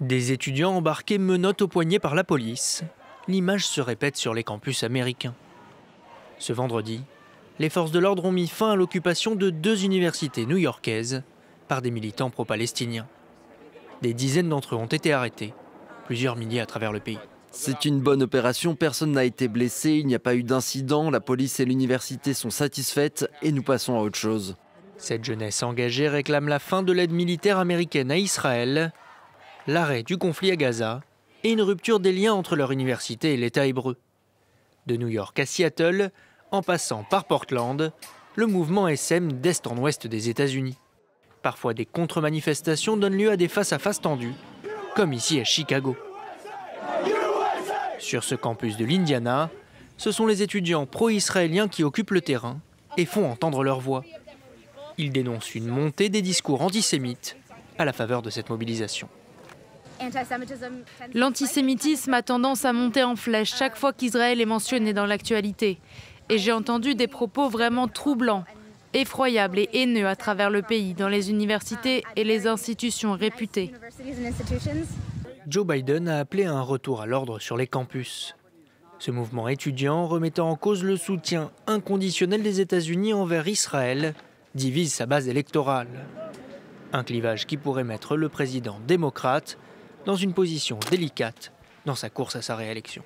Des étudiants embarqués menottent au poignet par la police. L'image se répète sur les campus américains. Ce vendredi, les forces de l'ordre ont mis fin à l'occupation de deux universités new-yorkaises par des militants pro-palestiniens. Des dizaines d'entre eux ont été arrêtés, plusieurs milliers à travers le pays. C'est une bonne opération, personne n'a été blessé, il n'y a pas eu d'incident, la police et l'université sont satisfaites et nous passons à autre chose. Cette jeunesse engagée réclame la fin de l'aide militaire américaine à Israël, l'arrêt du conflit à Gaza et une rupture des liens entre leur université et l'État hébreu. De New York à Seattle, en passant par Portland, le mouvement SM d'est en ouest des États-Unis. Parfois, des contre-manifestations donnent lieu à des face-à-face tendus, comme ici à Chicago. Sur ce campus de l'Indiana, ce sont les étudiants pro-israéliens qui occupent le terrain et font entendre leur voix. Ils dénoncent une montée des discours antisémites à la faveur de cette mobilisation. L'antisémitisme a tendance à monter en flèche chaque fois qu'Israël est mentionné dans l'actualité. Et j'ai entendu des propos vraiment troublants, effroyables et haineux à travers le pays, dans les universités et les institutions réputées. Joe Biden a appelé à un retour à l'ordre sur les campus. Ce mouvement étudiant, remettant en cause le soutien inconditionnel des États-Unis envers Israël, divise sa base électorale. Un clivage qui pourrait mettre le président démocrate dans une position délicate dans sa course à sa réélection.